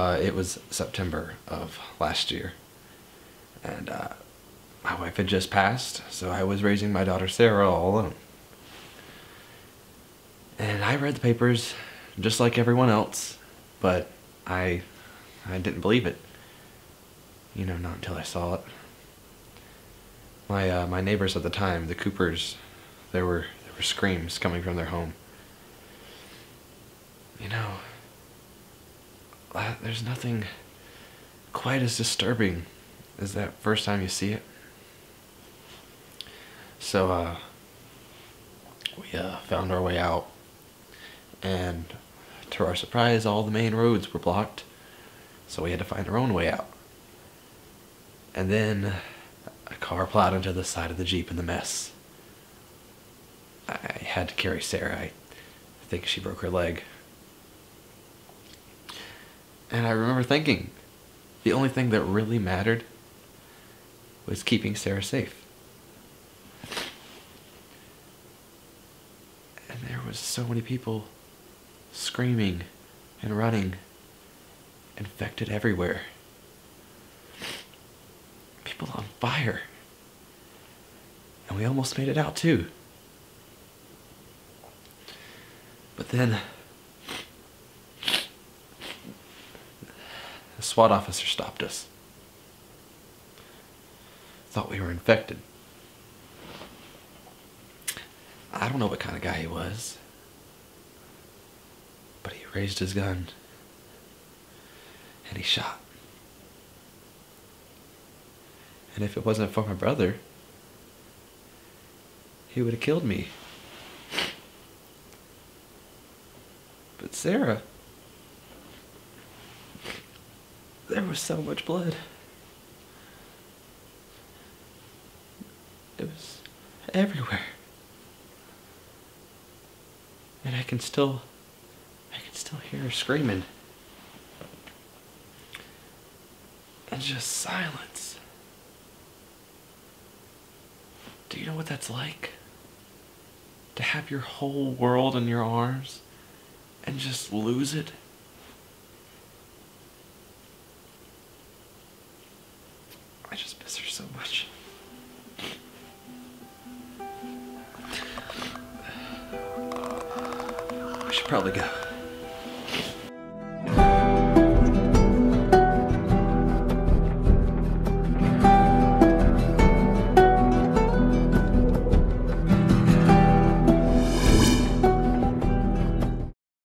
Uh, it was September of last year. And uh, my wife had just passed, so I was raising my daughter Sarah all alone. And I read the papers just like everyone else, but I I didn't believe it. You know, not until I saw it. My uh, my neighbors at the time, the Coopers, there were there were screams coming from their home. You know, there's nothing quite as disturbing as that first time you see it. So uh, we uh, found our way out, and to our surprise, all the main roads were blocked. So we had to find our own way out. And then a car plowed into the side of the Jeep in the mess. I had to carry Sarah. I think she broke her leg. And I remember thinking the only thing that really mattered was keeping Sarah safe. And there was so many people screaming and running, infected everywhere. People on fire. And we almost made it out too. But then a SWAT officer stopped us. Thought we were infected. I don't know what kind of guy he was but he raised his gun and he shot. And if it wasn't for my brother, he would have killed me. But Sarah, there was so much blood. It was everywhere. And I can still I can still hear her screaming. And just silence. Do you know what that's like? To have your whole world in your arms and just lose it? I just miss her so much. We should probably go.